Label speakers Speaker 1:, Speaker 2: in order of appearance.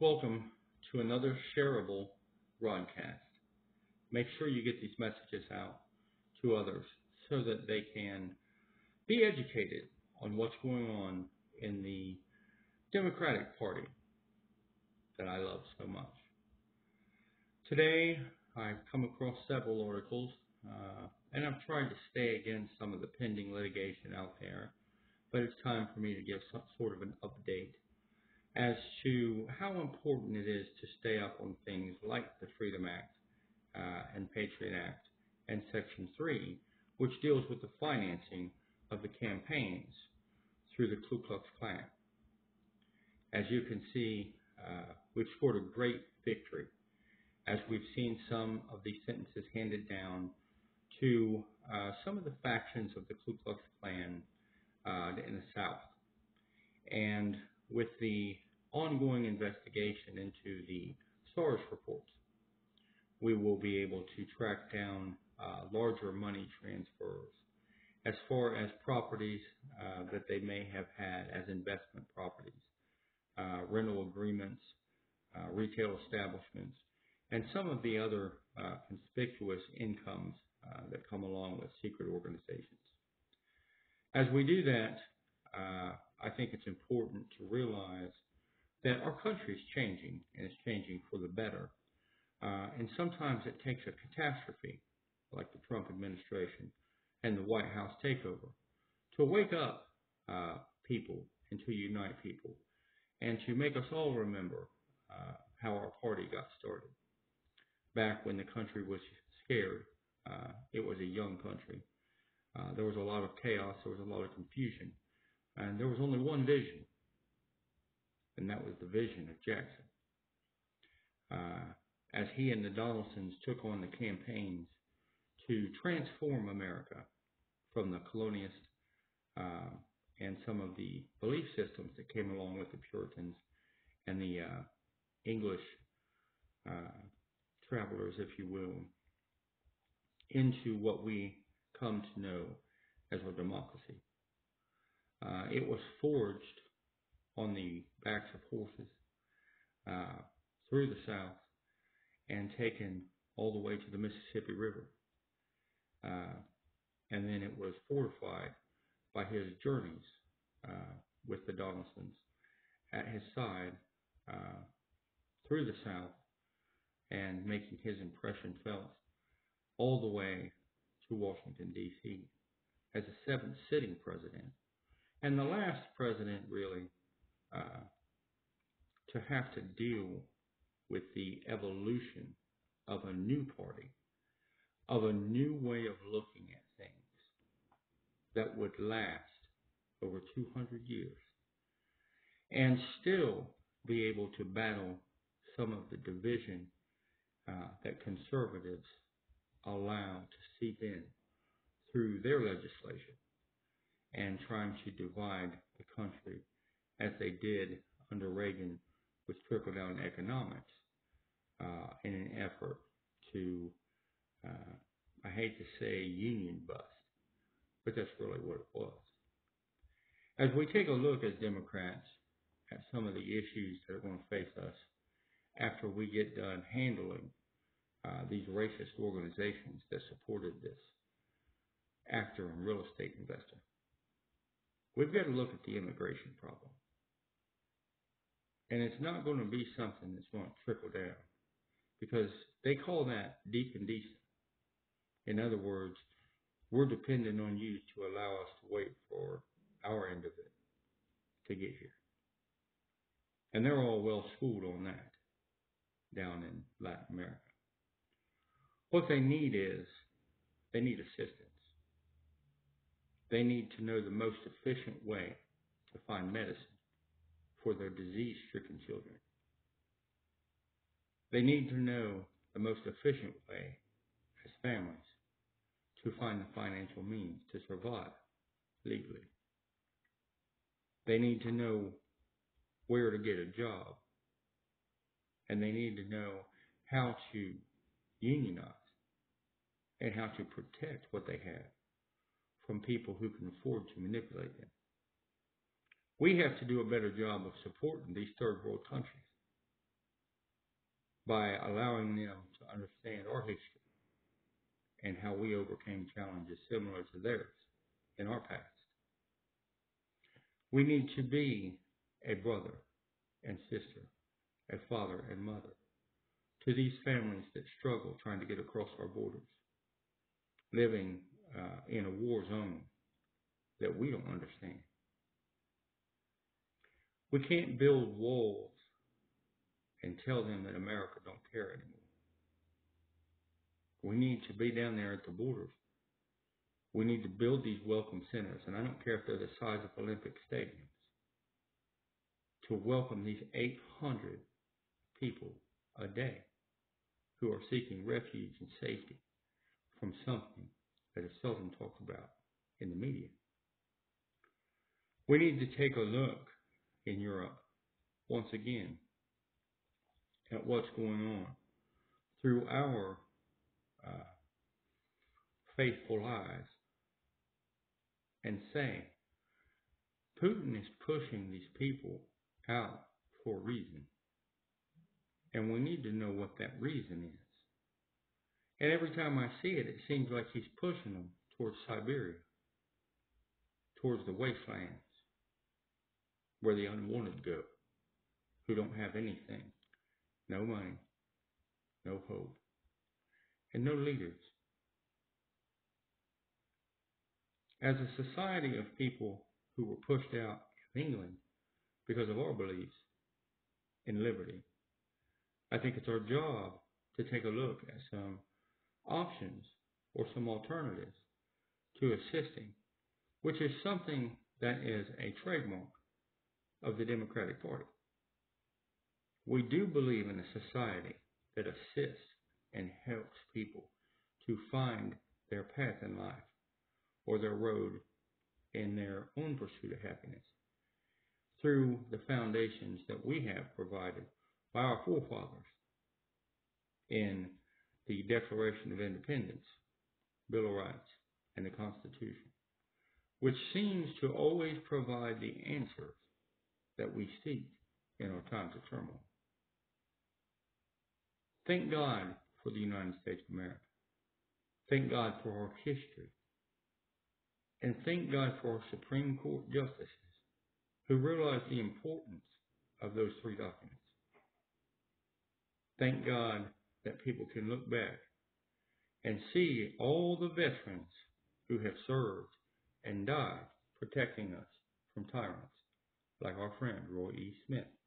Speaker 1: Welcome to another shareable broadcast. Make sure you get these messages out to others so that they can be educated on what's going on in the Democratic Party that I love so much. Today, I've come across several articles, uh, and I've tried to stay against some of the pending litigation out there, but it's time for me to give some sort of an update as to how important it is to stay up on things like the Freedom Act uh, and Patriot Act and Section 3, which deals with the financing of the campaigns through the Ku Klux Klan. As you can see, uh, we've scored a great victory as we've seen some of these sentences handed down to uh, some of the factions of the Ku Klux Klan uh, in the South. And with the ongoing investigation into the SARS reports, we will be able to track down uh, larger money transfers as far as properties uh, that they may have had as investment properties, uh, rental agreements, uh, retail establishments, and some of the other uh, conspicuous incomes uh, that come along with secret organizations. As we do that, I think it's important to realize that our country is changing and it's changing for the better. Uh, and sometimes it takes a catastrophe like the Trump administration and the White House takeover to wake up uh, people and to unite people and to make us all remember uh, how our party got started. Back when the country was scared, uh, it was a young country. Uh, there was a lot of chaos, there was a lot of confusion, and there was only one vision, and that was the vision of Jackson. Uh, as he and the Donelsons took on the campaigns to transform America from the colonialist uh, and some of the belief systems that came along with the Puritans and the uh, English uh, travelers, if you will, into what we come to know as a democracy. Uh, it was forged on the backs of horses uh, through the South and taken all the way to the Mississippi River. Uh, and then it was fortified by his journeys uh, with the Donelsons at his side uh, through the South and making his impression felt all the way to Washington, D.C. as the seventh sitting president. And the last president, really, uh, to have to deal with the evolution of a new party, of a new way of looking at things that would last over 200 years and still be able to battle some of the division uh, that conservatives allow to seep in through their legislation and trying to divide the country as they did under Reagan with trickle down economics uh, in an effort to, uh, I hate to say union bust, but that's really what it was. As we take a look as Democrats at some of the issues that are going to face us after we get done handling uh, these racist organizations that supported this actor and real estate investor, we've got to look at the immigration problem. And it's not going to be something that's going to trickle down because they call that deep and decent. In other words, we're dependent on you to allow us to wait for our end of it to get here. And they're all well schooled on that down in Latin America. What they need is they need assistance. They need to know the most efficient way to find medicine for their disease stricken children. They need to know the most efficient way as families to find the financial means to survive legally. They need to know where to get a job. And they need to know how to unionize and how to protect what they have from people who can afford to manipulate them. We have to do a better job of supporting these third world countries by allowing them to understand our history and how we overcame challenges similar to theirs in our past. We need to be a brother and sister, a father and mother to these families that struggle trying to get across our borders, living uh, in a war zone that we don't understand. We can't build walls and tell them that America don't care anymore. We need to be down there at the borders. We need to build these welcome centers, and I don't care if they're the size of Olympic stadiums, to welcome these 800 people a day who are seeking refuge and safety from something that is seldom talked about in the media. We need to take a look in Europe once again at what's going on through our uh, faithful eyes and say, Putin is pushing these people out for a reason. And we need to know what that reason is. And every time I see it, it seems like he's pushing them towards Siberia, towards the wastelands, where the unwanted go, who don't have anything, no money, no hope, and no leaders. As a society of people who were pushed out of England because of our beliefs in liberty, I think it's our job to take a look at some options or some alternatives to assisting, which is something that is a trademark of the Democratic Party. We do believe in a society that assists and helps people to find their path in life or their road in their own pursuit of happiness through the foundations that we have provided by our forefathers in the Declaration of Independence, Bill of Rights, and the Constitution, which seems to always provide the answers that we seek in our times of turmoil. Thank God for the United States of America. Thank God for our history. And thank God for our Supreme Court justices who realize the importance of those three documents. Thank God that people can look back and see all the veterans who have served and died protecting us from tyrants like our friend Roy E. Smith.